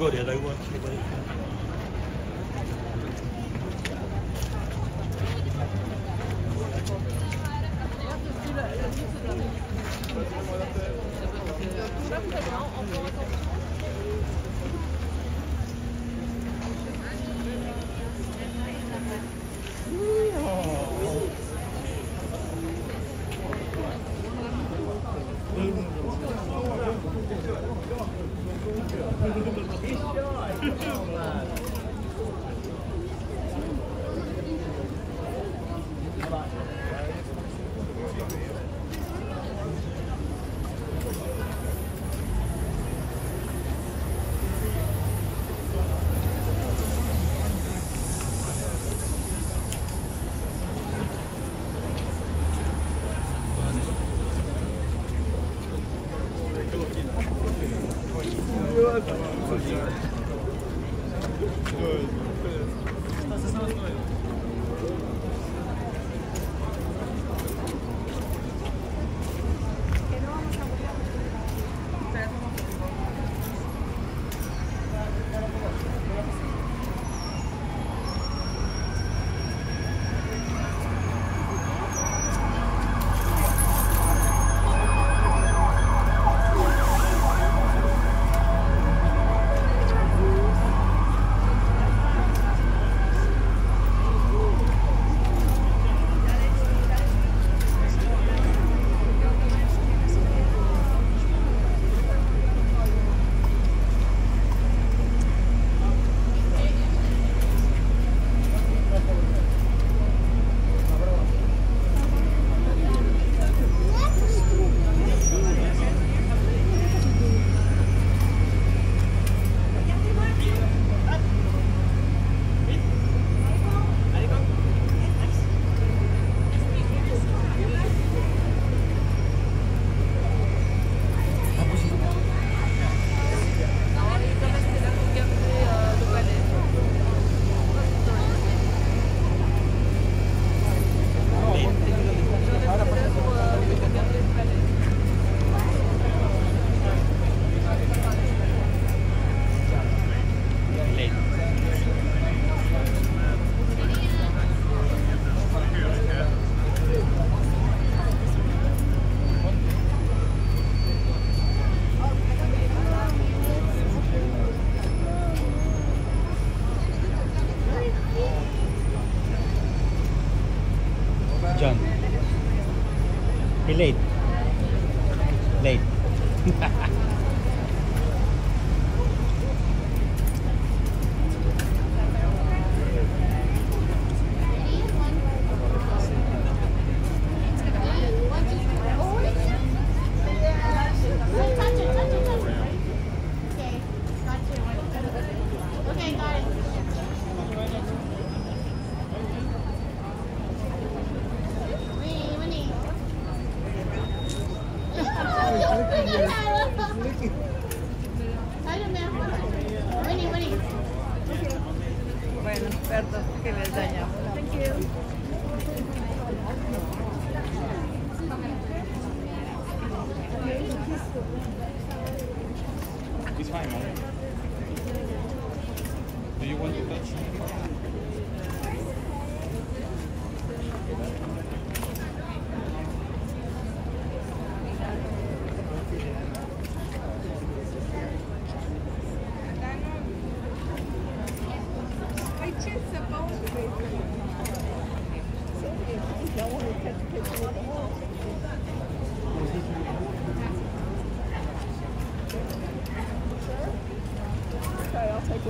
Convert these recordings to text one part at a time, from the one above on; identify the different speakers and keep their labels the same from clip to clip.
Speaker 1: Like when I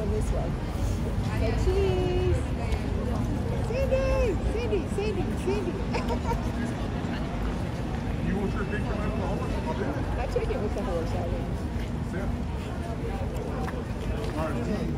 Speaker 2: One this way. Say cheese. Cindy, Cindy, Cindy, Cindy.
Speaker 3: You want your picture with the horse? I'll do it.
Speaker 2: I took it with the horse already.
Speaker 3: Yeah. All right.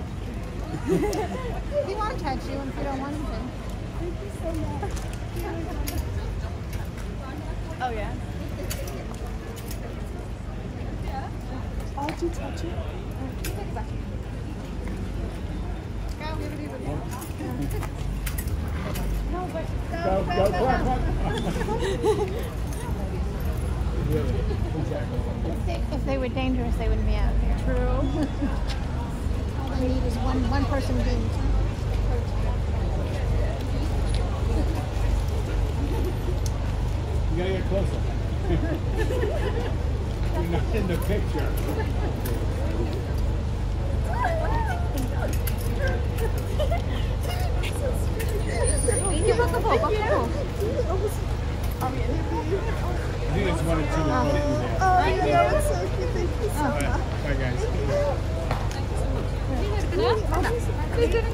Speaker 4: One you go.
Speaker 1: He won't touch you if you don't want him to.
Speaker 2: Thank you so much. Oh yeah. Oh, do you touch it?
Speaker 1: Go, give it even more.
Speaker 2: No, but
Speaker 4: Go, go, come on, come on. Exactly.
Speaker 1: If they, if they were dangerous, they wouldn't be out here.
Speaker 2: true.
Speaker 1: All they need is one, one person being
Speaker 4: You gotta get closer. You're not in the picture.
Speaker 1: Thank you. Bakit po? Bakit po?
Speaker 4: I think it's one or two that put it in there.
Speaker 2: Oh, you know, it's so cute. Thank you so
Speaker 4: Bye,
Speaker 2: much.
Speaker 4: 嗯
Speaker 1: 的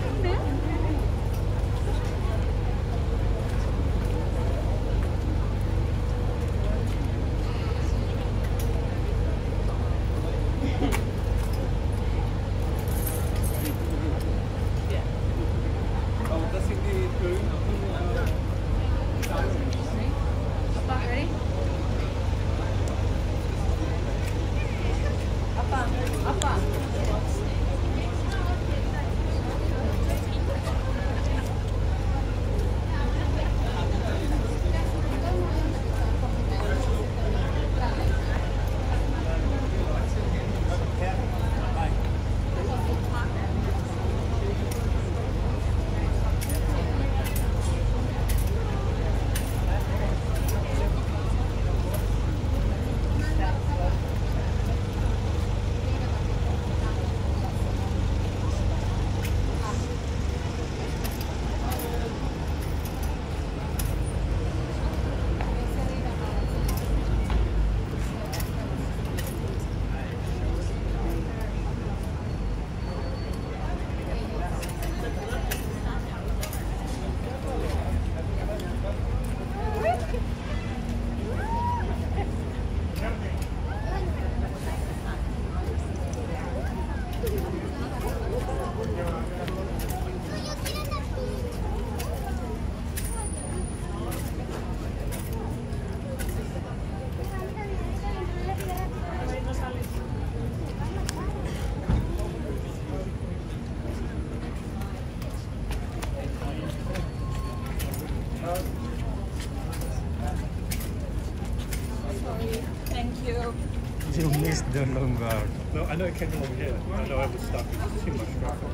Speaker 4: You missed the longer.
Speaker 5: No, I know it came along here. I know I was stuck. It's too much traffic.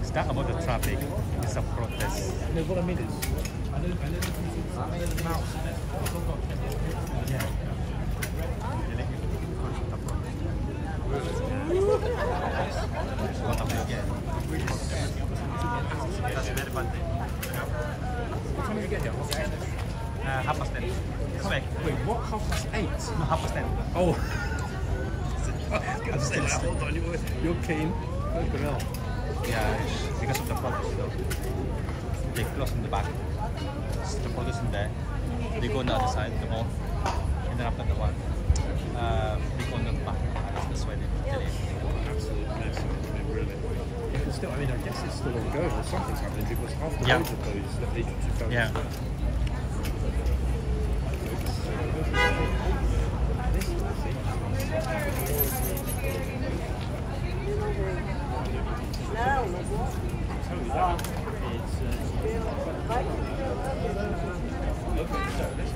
Speaker 4: It's not about the traffic. It's a protest.
Speaker 5: No, what I mean is, I know, I know the mouse.
Speaker 4: Yeah. What time do you get? That's very bad.
Speaker 5: What time did you get here?
Speaker 4: Uh, half past ten. Correct.
Speaker 5: Wait, what? Half past eight?
Speaker 4: No, half past ten.
Speaker 5: Oh. I like, hold on, you're, you're keen.
Speaker 4: Yeah, it's because of the products though. They close in the back. The products in there. They go on the other side of the mall. And then after the one, um, they go on the back. That's why they did it.
Speaker 5: Still, I mean, I guess it's still ongoing something's happening because half
Speaker 4: yeah.
Speaker 5: of those that agents have
Speaker 4: yeah.
Speaker 5: It's, uh, okay, so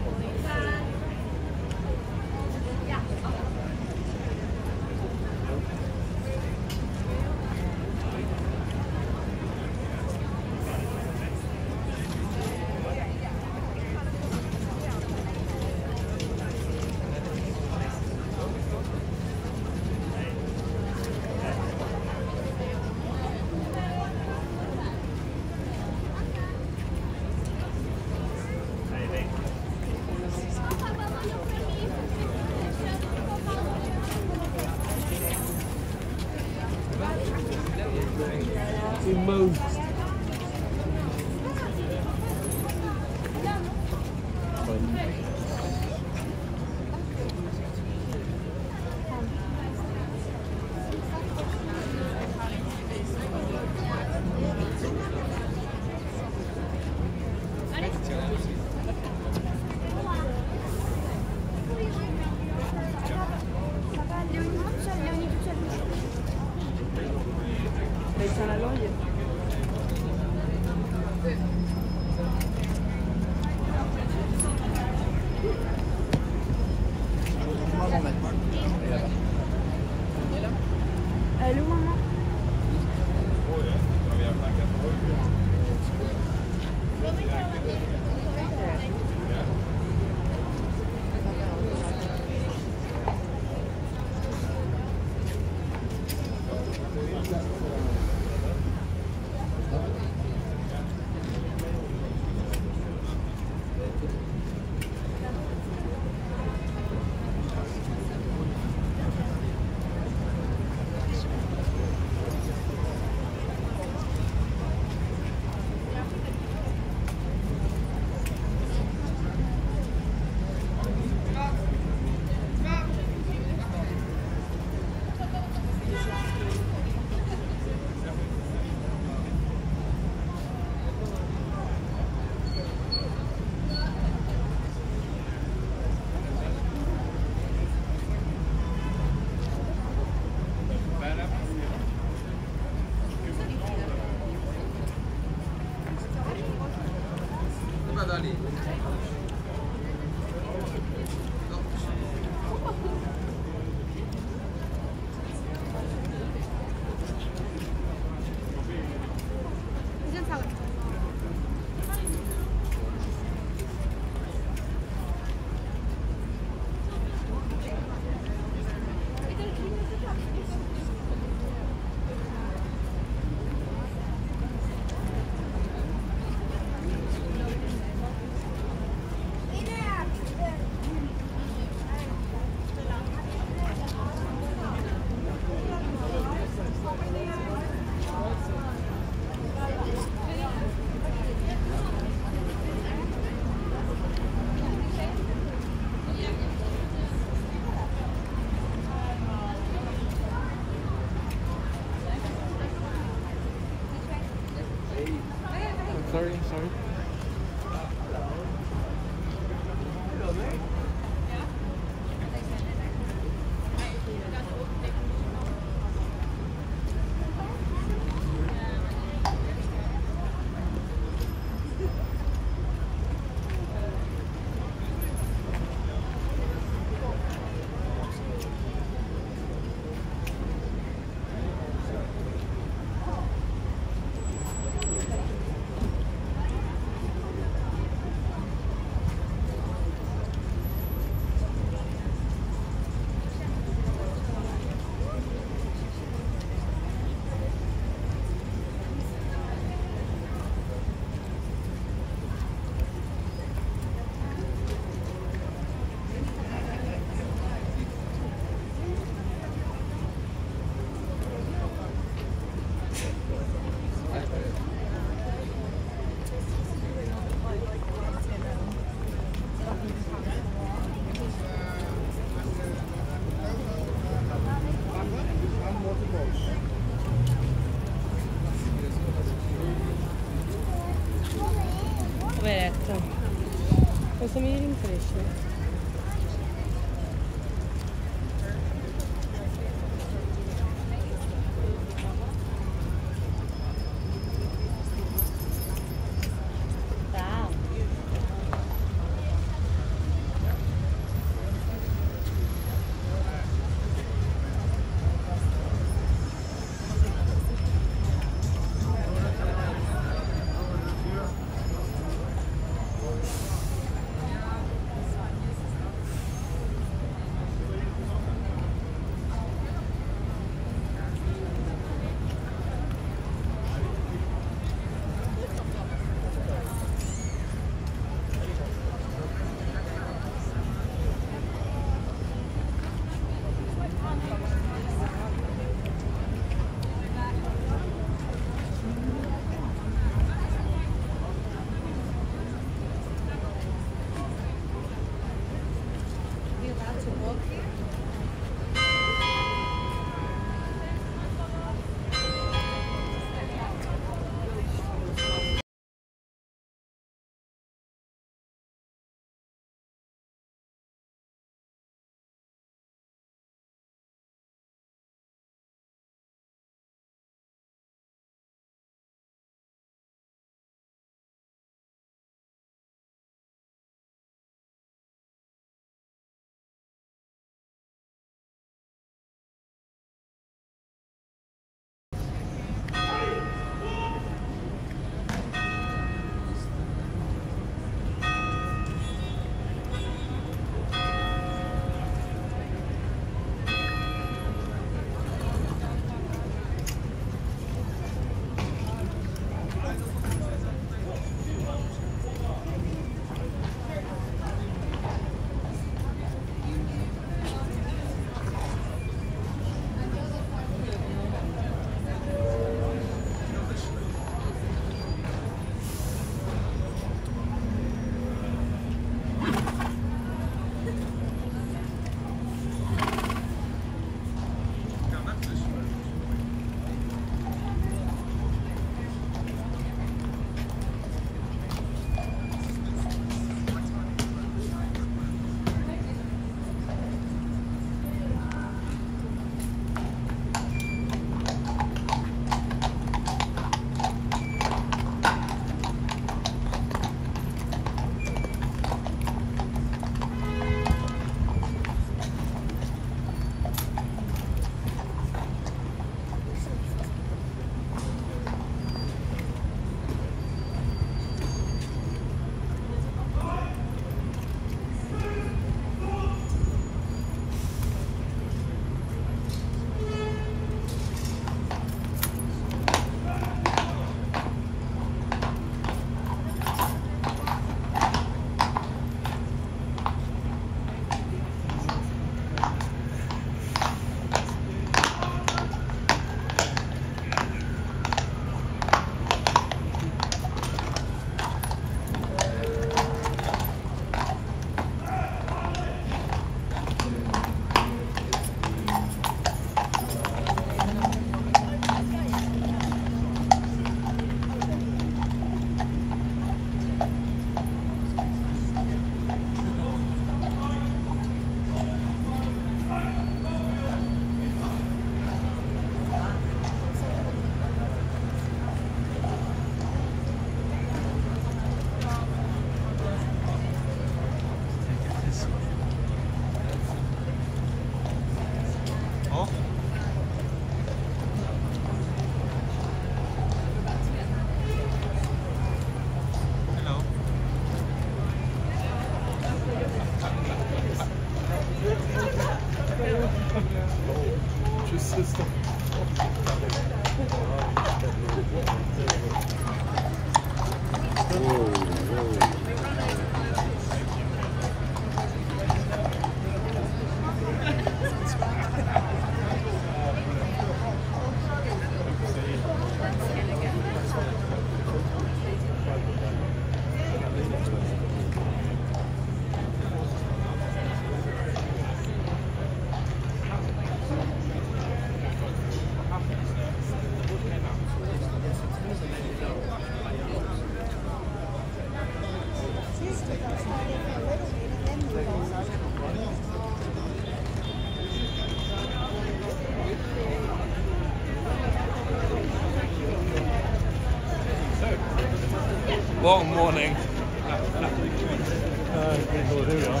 Speaker 5: Here we are.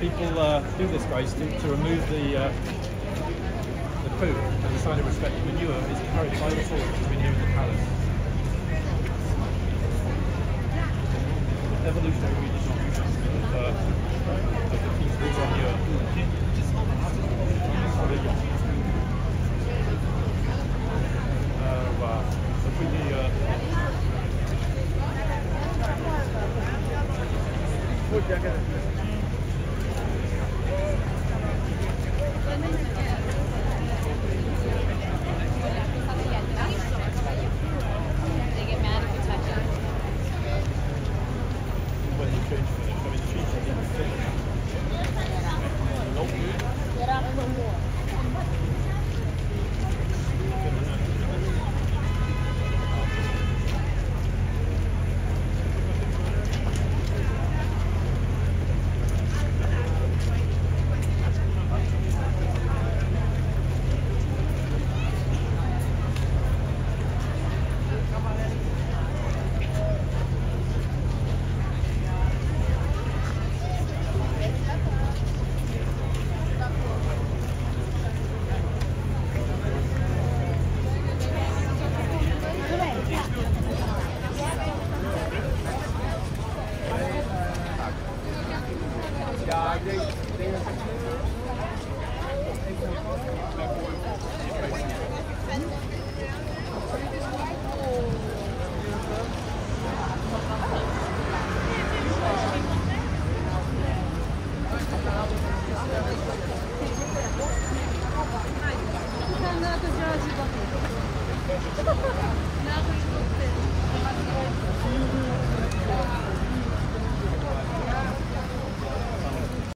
Speaker 5: People uh, do this, guys, to, to remove the uh, the poo as a sign of respect. to Manure is carried by the between here and the palace. Evolutionary redistribution of, uh, of the manure. Uh, wow. So quindi uh,
Speaker 6: They